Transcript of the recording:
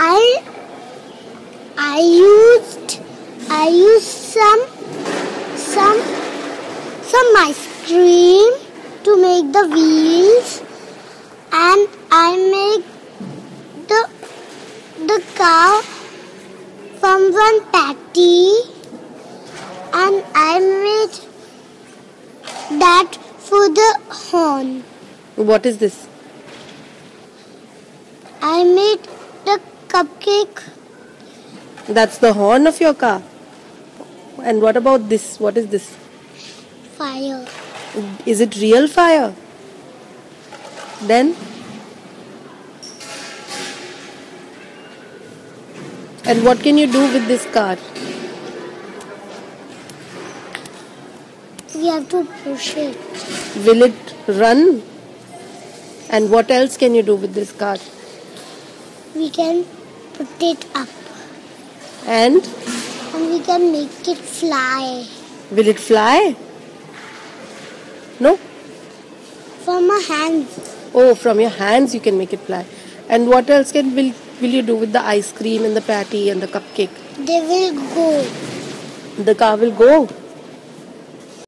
I I used I used some some some ice cream to make the wheels and I make the the car from one patty and I made that for the horn. What is this? I made cupcake. That's the horn of your car. And what about this? What is this? Fire. Is it real fire? Then? And what can you do with this car? We have to push it. Will it run? And what else can you do with this car? We can put it up And and we can make it fly will it fly? No? from our hands. Oh, from your hands you can make it fly. And what else can will will you do with the ice cream and the patty and the cupcake? They will go. The car will go.